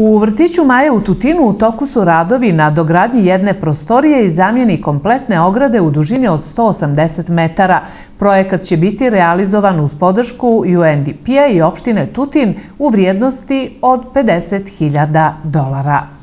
U vrtiću Maje u Tutinu u toku su radovi na dogradnji jedne prostorije i zamjeni kompletne ograde u dužini od 180 metara. Projekat će biti realizovan uz podršku UNDP-a i opštine Tutin u vrijednosti od 50.000 dolara.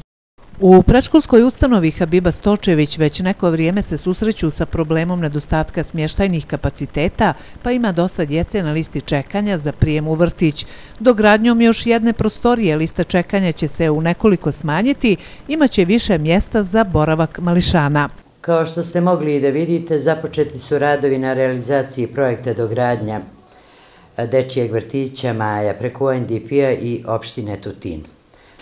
U prečkolskoj ustanovi Habiba Stočević već neko vrijeme se susreću sa problemom nedostatka smještajnih kapaciteta, pa ima dosta djece na listi čekanja za prijem u vrtić. Dogradnjom još jedne prostorije lista čekanja će se u nekoliko smanjiti, imaće više mjesta za boravak mališana. Kao što ste mogli i da vidite, započeti su radovi na realizaciji projekta dogradnja Dečijeg vrtića Maja preko NDP-a i opštine Tutinu.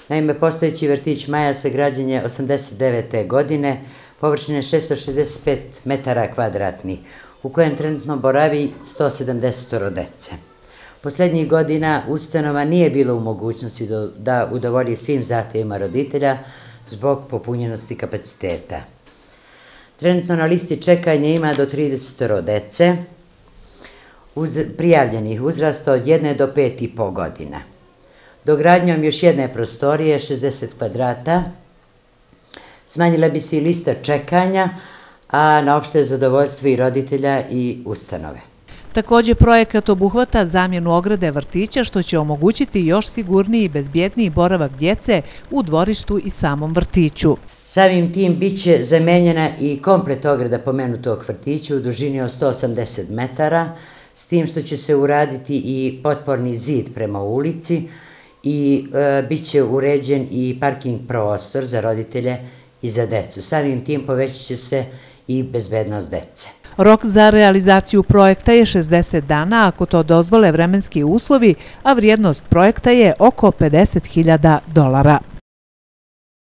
Naime, postojeći vrtić Maja se građen je 89. godine, površine 665 metara kvadratnih, u kojem trenutno boravi 170 dece. Poslednjih godina ustanova nije bila u mogućnosti da udovolji svim zahtjevima roditelja zbog popunjenosti kapaciteta. Trenutno na listi čekanja ima do 30 rodece, prijavljenih uzrasta od 1 do 5,5 godina dogradnjom još jedne prostorije, 60 kvadrata, smanjila bi se i lista čekanja, a na opšte zadovoljstvo i roditelja i ustanove. Također projekat obuhvata zamjenu ograde vrtića što će omogućiti još sigurniji i bezbjedniji boravak djece u dvorištu i samom vrtiću. Samim tim bit će zamenjena i komplet ograda pomenutog vrtića u dužini od 180 metara, s tim što će se uraditi i potporni zid prema ulici, i e, bit će uređen i parking prostor za roditelje i za decu. Samim tim povećit će se i bezbednost dece. Rok za realizaciju projekta je 60 dana ako to dozvole vremenski uslovi, a vrijednost projekta je oko 50.000 dolara.